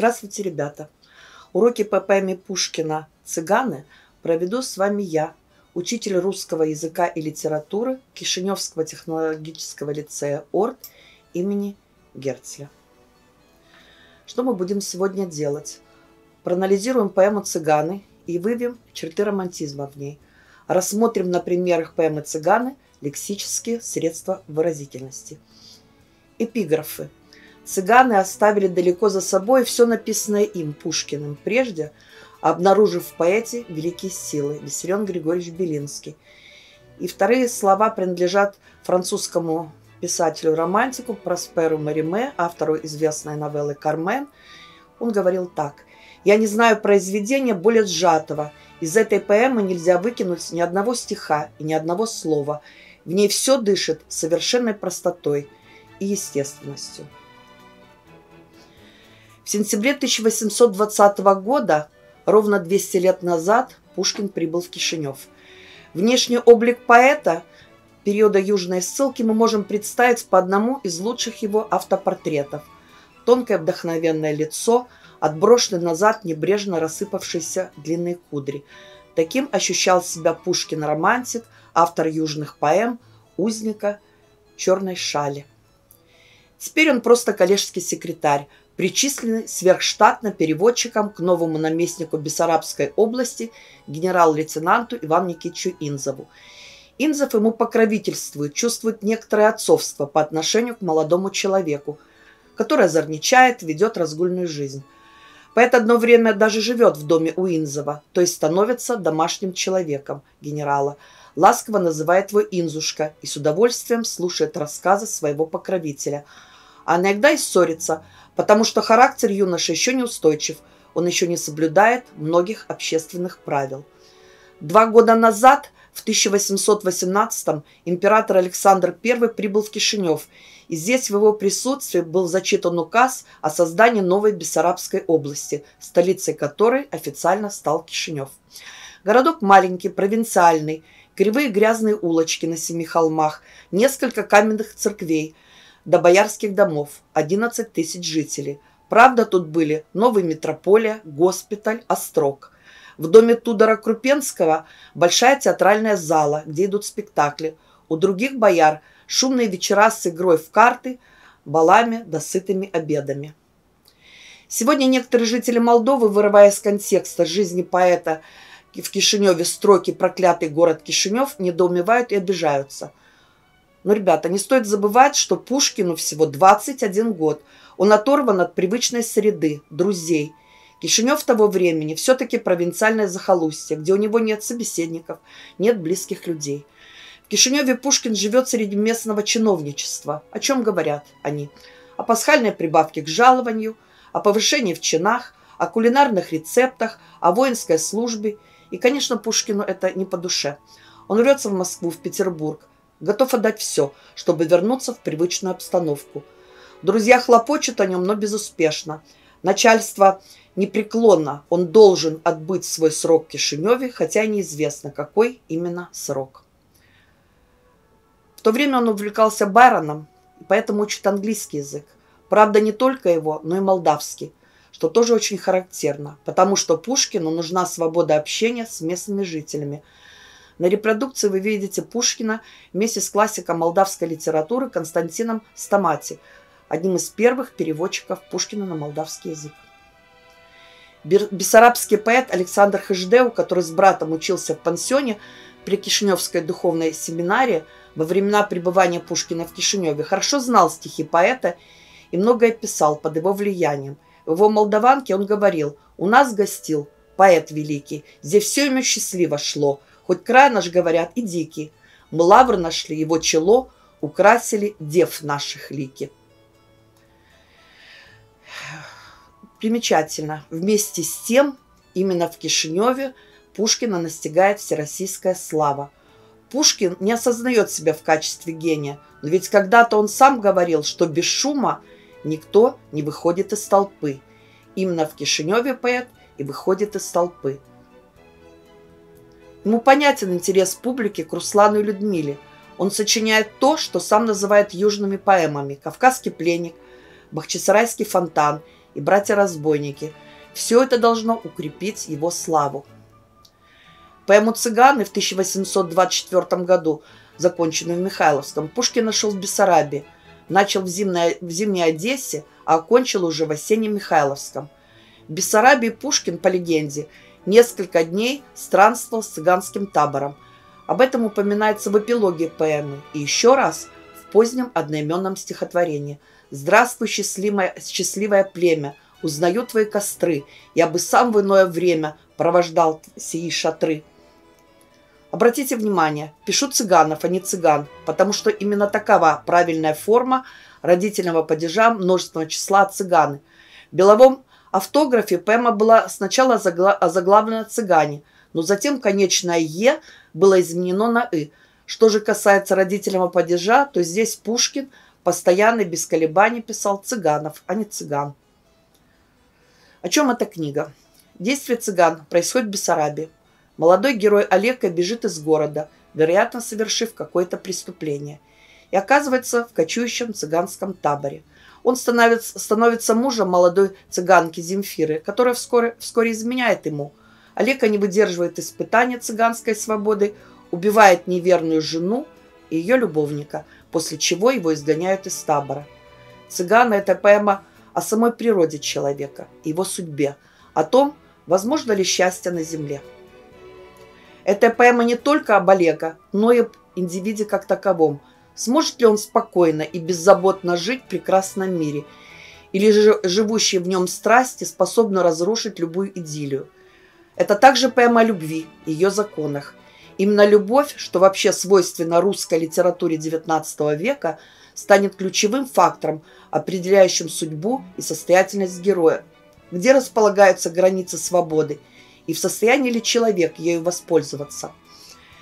Здравствуйте, ребята! Уроки поэме Пушкина «Цыганы» проведу с вами я, учитель русского языка и литературы Кишиневского технологического лицея ОРТ имени Герцля. Что мы будем сегодня делать? Проанализируем поэму «Цыганы» и выявим черты романтизма в ней. Рассмотрим на примерах поэмы «Цыганы» лексические средства выразительности. Эпиграфы – Цыганы оставили далеко за собой все написанное им, Пушкиным, прежде, обнаружив в поэте великие силы Виссарион Григорьевич Белинский. И вторые слова принадлежат французскому писателю-романтику Просперу Мариме, автору известной новеллы «Кармен». Он говорил так. «Я не знаю произведения более сжатого. Из этой поэмы нельзя выкинуть ни одного стиха и ни одного слова. В ней все дышит совершенной простотой и естественностью». В сентябре 1820 года, ровно 200 лет назад, Пушкин прибыл в Кишинев. Внешний облик поэта периода южной ссылки мы можем представить по одному из лучших его автопортретов. Тонкое вдохновенное лицо, отброшенный назад небрежно рассыпавшиеся длинные кудри. Таким ощущал себя Пушкин-романтик, автор южных поэм, узника черной шали. Теперь он просто коллежский секретарь, причислены сверхштатно переводчиком к новому наместнику Бессарабской области генерал-лейтенанту Ивану Никитичу Инзову. Инзов ему покровительствует, чувствует некоторое отцовство по отношению к молодому человеку, который озорничает, ведет разгульную жизнь. Поэт одно время даже живет в доме у Инзова, то есть становится домашним человеком генерала. Ласково называет его Инзушка и с удовольствием слушает рассказы своего покровителя. А иногда и ссорится – потому что характер юноши еще не устойчив, он еще не соблюдает многих общественных правил. Два года назад, в 1818-м, император Александр I прибыл в Кишинев, и здесь в его присутствии был зачитан указ о создании новой Бессарабской области, столицей которой официально стал Кишинев. Городок маленький, провинциальный, кривые грязные улочки на семи холмах, несколько каменных церквей – до боярских домов, 11 тысяч жителей. Правда, тут были Новый Метрополия, госпиталь, Острог. В доме Тудора Крупенского большая театральная зала, где идут спектакли. У других бояр шумные вечера с игрой в карты, балами да сытыми обедами. Сегодня некоторые жители Молдовы, вырывая из контекста жизни поэта в Кишиневе строки «Проклятый город Кишинев», недоумевают и обижаются – но, ребята, не стоит забывать, что Пушкину всего 21 год. Он оторван от привычной среды, друзей. Кишинев того времени все-таки провинциальное захолустье, где у него нет собеседников, нет близких людей. В Кишиневе Пушкин живет среди местного чиновничества. О чем говорят они? О пасхальной прибавке к жалованию, о повышении в чинах, о кулинарных рецептах, о воинской службе. И, конечно, Пушкину это не по душе. Он рвется в Москву, в Петербург, готов отдать все, чтобы вернуться в привычную обстановку. Друзья хлопочут о нем, но безуспешно. Начальство непреклонно, он должен отбыть свой срок в Кишиневе, хотя неизвестно, какой именно срок. В то время он увлекался Байроном, поэтому учит английский язык. Правда, не только его, но и молдавский, что тоже очень характерно, потому что Пушкину нужна свобода общения с местными жителями – на репродукции вы видите Пушкина вместе с классиком молдавской литературы Константином Стамати, одним из первых переводчиков Пушкина на молдавский язык. Бессарабский поэт Александр Хаждеу, который с братом учился в пансионе при Кишиневской духовной семинарии во времена пребывания Пушкина в Кишиневе, хорошо знал стихи поэта и многое писал под его влиянием. В его молдаванке он говорил «У нас гостил поэт великий, здесь все ему счастливо шло, Хоть край наш, говорят, и дикий, мы лавры нашли, его чело украсили дев наших лики. Примечательно, вместе с тем, именно в Кишиневе Пушкина настигает всероссийская слава. Пушкин не осознает себя в качестве гения, но ведь когда-то он сам говорил, что без шума никто не выходит из толпы. Именно в Кишиневе поэт и выходит из толпы – Ему понятен интерес публики к Руслану и Людмиле. Он сочиняет то, что сам называет южными поэмами «Кавказский пленник», «Бахчисарайский фонтан» и братья-разбойники. Все это должно укрепить его славу. Поэму «Цыганы» в 1824 году, законченную в Михайловском, Пушкин нашел в Бессарабии, начал в, зимней, в зимней Одессе, а окончил уже в осеннем Михайловском. В Бессарабии Пушкин, по легенде, несколько дней странствовал с цыганским табором. Об этом упоминается в эпилоге поэмы и еще раз в позднем одноименном стихотворении «Здравствуй, счастливое, счастливое племя, узнаю твои костры, я бы сам в иное время провождал сии шатры». Обратите внимание, пишу цыганов, а не цыган, потому что именно такова правильная форма родительного падежа множественного числа цыганы. В беловом автографе поэма была сначала озаглавлена «Цыгане», но затем конечное «е» было изменено на «ы». Что же касается родительного падежа, то здесь Пушкин постоянно без колебаний писал «цыганов», а не «цыган». О чем эта книга? Действие цыган происходит в Бессарабии. Молодой герой Олега бежит из города, вероятно, совершив какое-то преступление, и оказывается в кочующем цыганском таборе. Он становится, становится мужем молодой цыганки Земфиры, которая вскоре, вскоре изменяет ему. Олег не выдерживает испытания цыганской свободы, убивает неверную жену и ее любовника, после чего его изгоняют из табора. «Цыганы» — это поэма о самой природе человека, его судьбе, о том, возможно ли счастье на земле. Эта поэма не только об Олега, но и об индивиде как таковом. Сможет ли он спокойно и беззаботно жить в прекрасном мире? Или же живущие в нем страсти способны разрушить любую идиллию? Это также поэма о любви, ее законах. Именно любовь, что вообще свойственно русской литературе XIX века, станет ключевым фактором, определяющим судьбу и состоятельность героя. Где располагаются границы свободы – и в состоянии ли человек ею воспользоваться.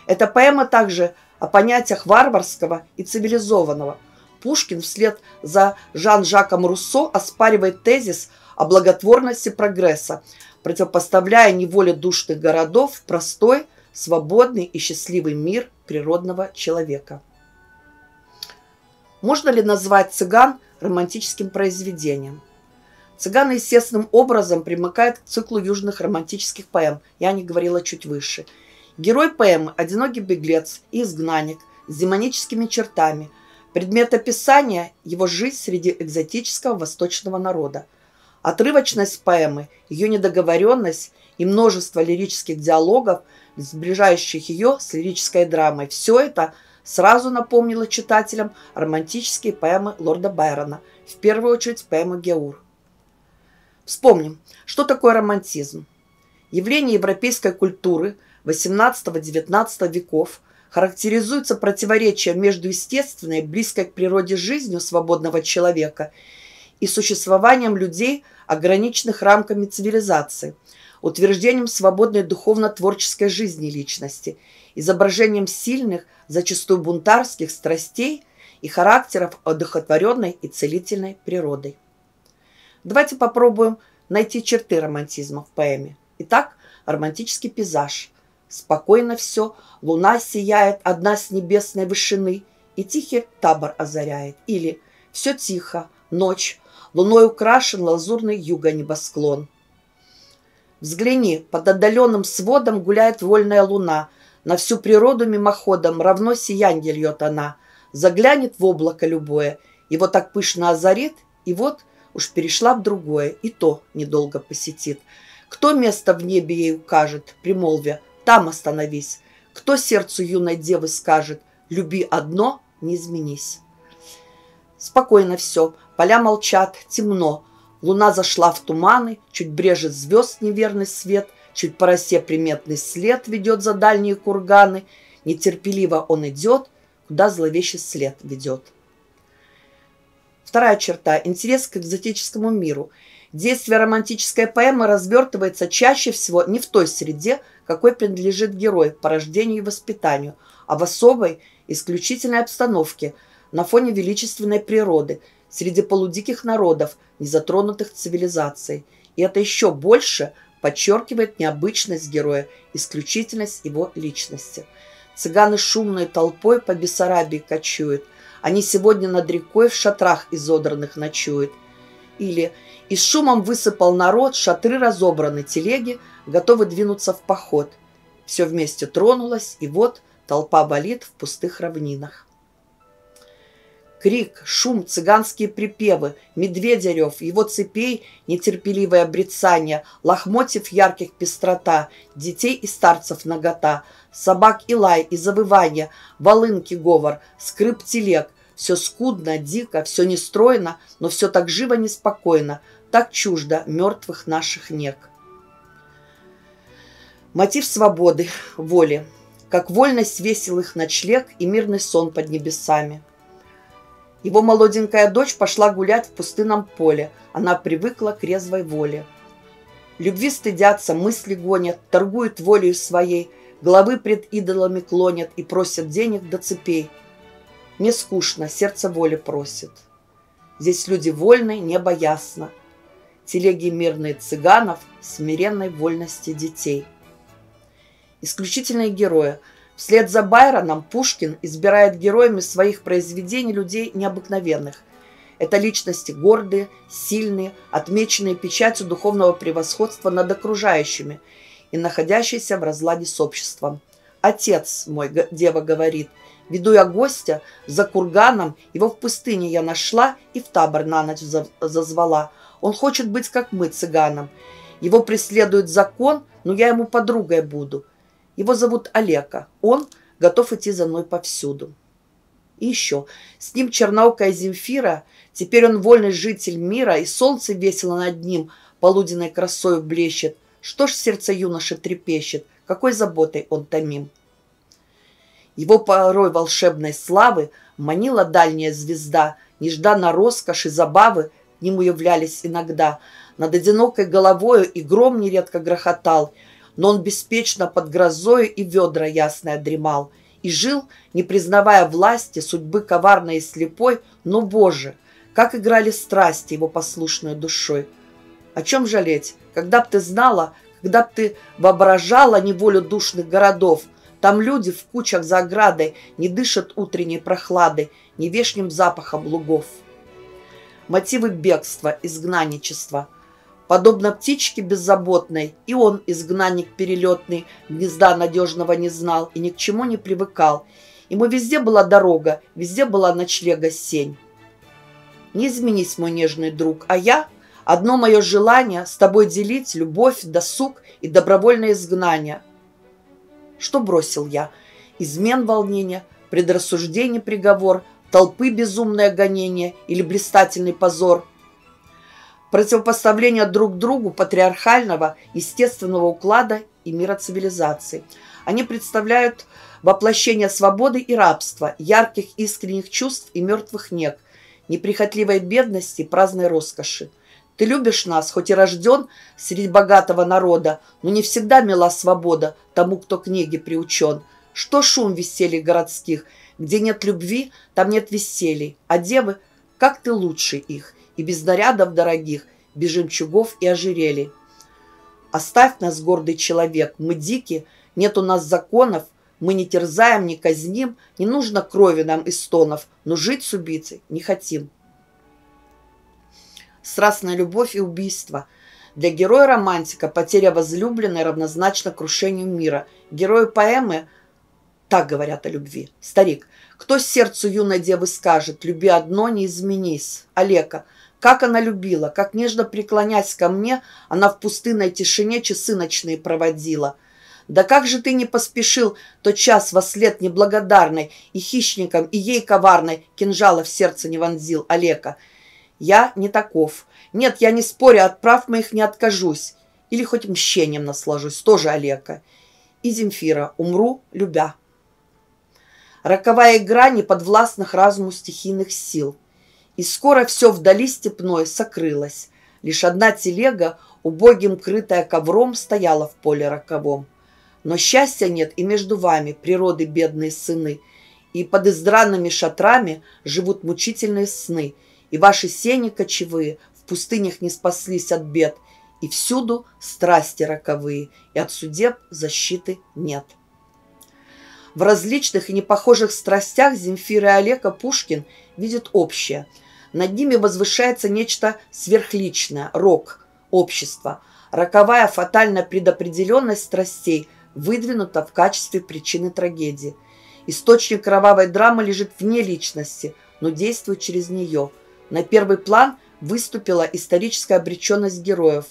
Эта поэма также о понятиях варварского и цивилизованного. Пушкин вслед за Жан-Жаком Руссо оспаривает тезис о благотворности прогресса, противопоставляя неволе душных городов простой, свободный и счастливый мир природного человека. Можно ли назвать цыган романтическим произведением? Цыганы естественным образом примыкают к циклу южных романтических поэм. Я не говорила чуть выше. Герой поэмы – одинокий беглец и изгнанник с демоническими чертами. Предмет описания – его жизнь среди экзотического восточного народа. Отрывочность поэмы, ее недоговоренность и множество лирических диалогов, сближающих ее с лирической драмой – все это сразу напомнило читателям романтические поэмы лорда Байрона, в первую очередь поэму «Геур». Вспомним, что такое романтизм. Явление европейской культуры XVIII-XIX веков характеризуется противоречием между естественной, близкой к природе жизнью свободного человека и существованием людей, ограниченных рамками цивилизации, утверждением свободной духовно-творческой жизни личности, изображением сильных, зачастую бунтарских страстей и характеров одухотворенной и целительной природой. Давайте попробуем найти черты романтизма в поэме. Итак, романтический пейзаж. Спокойно все, луна сияет одна с небесной вышины, и тихий табор озаряет. Или все тихо, ночь, луной украшен лазурный юго небосклон. Взгляни, под отдаленным сводом гуляет вольная луна, на всю природу мимоходом равно сиянье льет она. Заглянет в облако любое, его так пышно озарит, и вот уж перешла в другое, и то недолго посетит. Кто место в небе ей укажет, примолвя, там остановись. Кто сердцу юной девы скажет, люби одно, не изменись. Спокойно все, поля молчат, темно. Луна зашла в туманы, чуть брежет звезд неверный свет, чуть по росе приметный след ведет за дальние курганы. Нетерпеливо он идет, куда зловещий след ведет. Вторая черта – интерес к экзотическому миру. Действие романтической поэмы развертывается чаще всего не в той среде, какой принадлежит герой по рождению и воспитанию, а в особой, исключительной обстановке, на фоне величественной природы, среди полудиких народов, не затронутых цивилизацией. И это еще больше подчеркивает необычность героя, исключительность его личности. Цыганы шумной толпой по Бессарабии кочуют – они сегодня над рекой в шатрах изодранных ночуют. Или И с шумом высыпал народ, шатры разобраны, телеги готовы двинуться в поход. Все вместе тронулось, и вот толпа болит в пустых равнинах. Крик, шум, цыганские припевы, медведя рев, его цепей нетерпеливое обрицание, лохмотьев ярких пестрота, детей и старцев нагота, собак и лай, и завывание, волынки говор, скрип телег, все скудно, дико, все нестройно, но все так живо, неспокойно, так чуждо мертвых наших нек. Мотив свободы, воли, как вольность весел их ночлег и мирный сон под небесами – его молоденькая дочь пошла гулять в пустынном поле. Она привыкла к резвой воле. Любви стыдятся, мысли гонят, торгуют волею своей, головы пред идолами клонят и просят денег до цепей. Мне скучно, сердце воли просит. Здесь люди вольны, небо ясно. Телеги мирные цыганов, смиренной вольности детей. Исключительные герои – Вслед за Байроном Пушкин избирает героями своих произведений людей необыкновенных. Это личности гордые, сильные, отмеченные печатью духовного превосходства над окружающими и находящиеся в разладе с обществом. «Отец мой», — дева говорит, — «веду я гостя за курганом, его в пустыне я нашла и в табор на ночь зазвала. Он хочет быть, как мы, цыганом. Его преследует закон, но я ему подругой буду. Его зовут Олега. Он готов идти за мной повсюду. И еще. С ним черноокая Земфира. Теперь он вольный житель мира, и солнце весело над ним полуденной красою блещет. Что ж сердце юноши трепещет, какой заботой он томим. Его порой волшебной славы манила дальняя звезда, нежданно роскошь и забавы к нему являлись иногда. Над одинокой головою и гром нередко грохотал — но он беспечно под грозою и ведра ясное дремал, и жил, не признавая власти, судьбы коварной и слепой, но, Боже, как играли страсти его послушной душой. О чем жалеть, когда б ты знала, когда б ты воображала неволю душных городов, там люди в кучах за оградой не дышат утренней прохладой, не вешним запахом лугов. Мотивы бегства, изгнанничества – Подобно птичке беззаботной, и он, изгнанник перелетный, гнезда надежного не знал и ни к чему не привыкал. Ему везде была дорога, везде была ночлега сень. Не изменись, мой нежный друг, а я — одно мое желание с тобой делить любовь, досуг и добровольное изгнание. Что бросил я? Измен волнения, предрассуждение приговор, толпы безумное гонение или блистательный позор — противопоставление друг другу патриархального, естественного уклада и мира цивилизации. Они представляют воплощение свободы и рабства, ярких искренних чувств и мертвых нек, неприхотливой бедности и праздной роскоши. Ты любишь нас, хоть и рожден среди богатого народа, но не всегда мила свобода тому, кто книги приучен. Что шум веселья городских? Где нет любви, там нет веселий, а девы, как ты лучше их и без нарядов дорогих, без жемчугов и ожерелий. Оставь нас, гордый человек, мы дики, нет у нас законов, мы не терзаем, не казним, не нужно крови нам и стонов, но жить с убийцей не хотим. Страстная любовь и убийство. Для героя-романтика потеря возлюбленной равнозначна крушению мира. Герою поэмы так говорят о любви. Старик, кто сердцу юной девы скажет, люби одно, не изменись. Олега, как она любила, как нежно преклонясь ко мне, она в пустынной тишине часы ночные проводила. Да как же ты не поспешил тот час во след неблагодарной и хищником, и ей коварной кинжала в сердце не вонзил Олега. Я не таков. Нет, я не спорю, от прав моих не откажусь. Или хоть мщением наслажусь, тоже Олега. И Земфира, умру, любя. Роковая игра неподвластных разуму стихийных сил – и скоро все вдали степной сокрылось. Лишь одна телега, убогим крытая ковром, стояла в поле роковом. Но счастья нет и между вами, природы бедные сыны, и под издранными шатрами живут мучительные сны, и ваши сени кочевые в пустынях не спаслись от бед, и всюду страсти роковые, и от судеб защиты нет. В различных и непохожих страстях Земфира и Олега Пушкин видят общее – Над ними возвышается нечто сверхличное, рок, общество. Роковая фатальная предопределенность страстей выдвинута в качестве причины трагедии. Источник кровавой драмы лежит вне личности, но действует через нее. На первый план выступила историческая обреченность героев,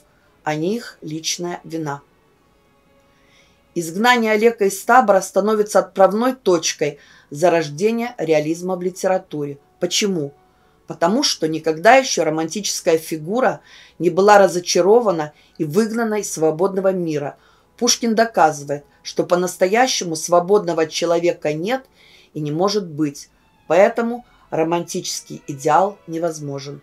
а не их личная вина. Изгнание Олега из табора становится отправной точкой зарождения реализма в литературе. Почему? Потому что никогда еще романтическая фигура не была разочарована и выгнана из свободного мира. Пушкин доказывает, что по-настоящему свободного человека нет и не может быть. Поэтому романтический идеал невозможен.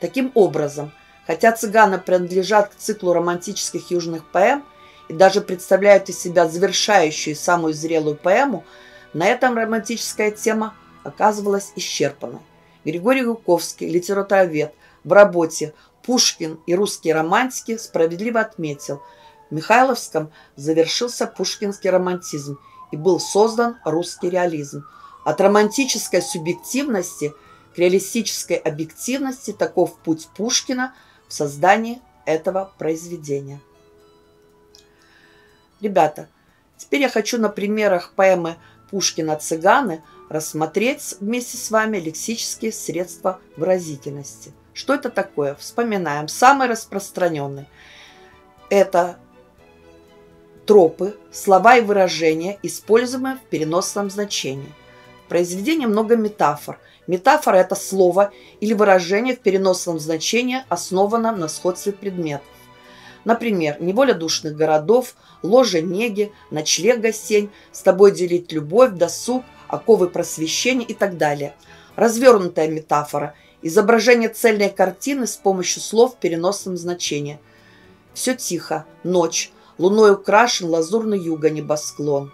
Таким образом, хотя цыганы принадлежат к циклу романтических южных поэм и даже представляют из себя завершающую самую зрелую поэму, на этом романтическая тема оказывалась исчерпанной. Григорий Гуковский, литературовед, в работе «Пушкин и русские романтики» справедливо отметил, в Михайловском завершился пушкинский романтизм и был создан русский реализм. От романтической субъективности к реалистической объективности таков путь Пушкина в создании этого произведения. Ребята, теперь я хочу на примерах поэмы Пушкина «Цыганы» рассмотреть вместе с вами лексические средства выразительности. Что это такое? Вспоминаем. Самый распространенный. Это тропы, слова и выражения, используемые в переносном значении. В произведении много метафор. Метафора – это слово или выражение в переносном значении, основанном на сходстве предметов. Например, неволя душных городов, ложа неги, ночлег гостей, с тобой делить любовь, досуг, оковы просвещения и так далее. Развернутая метафора – изображение цельной картины с помощью слов в переносном значении. Все тихо, ночь, луной украшен лазурный юга небосклон.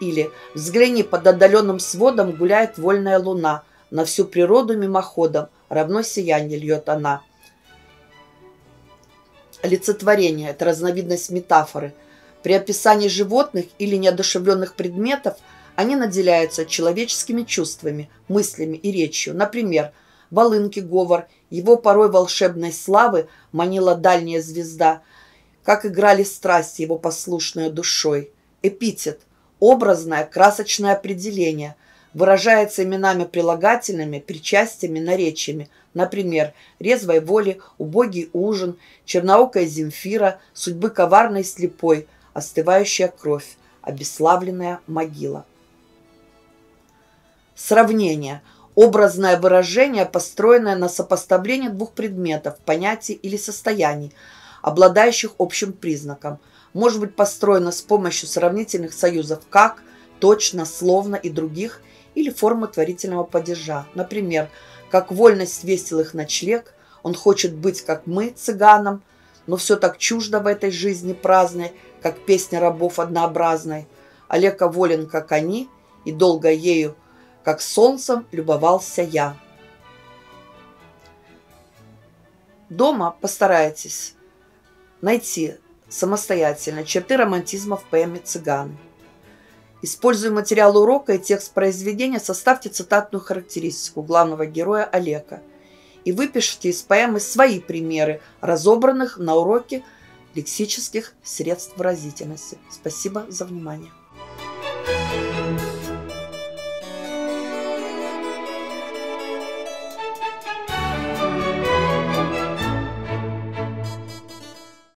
Или «Взгляни, под отдаленным сводом гуляет вольная луна, на всю природу мимоходом, равно сияние льет она». Олицетворение – это разновидность метафоры. При описании животных или неодушевленных предметов они наделяются человеческими чувствами, мыслями и речью. Например, волынки говор, его порой волшебной славы манила дальняя звезда, как играли страсти его послушной душой. Эпитет – образное, красочное определение – выражается именами-прилагательными, причастиями, наречиями. Например, резвой воли, убогий ужин, черноокая Земфира, судьбы коварной слепой, остывающая кровь, обеславленная могила. Сравнение – образное выражение, построенное на сопоставлении двух предметов, понятий или состояний, обладающих общим признаком. Может быть построено с помощью сравнительных союзов «как», «точно», «словно» и других – или формы творительного падежа. Например, как вольность веселых ночлег, он хочет быть, как мы, цыганом, но все так чуждо в этой жизни праздной, как песня рабов однообразной. Олега волен, как они, и долго ею, как солнцем, любовался я. Дома постарайтесь найти самостоятельно черты романтизма в поэме «Цыганы». Используя материал урока и текст произведения, составьте цитатную характеристику главного героя Олега и выпишите из поэмы свои примеры, разобранных на уроке лексических средств выразительности. Спасибо за внимание.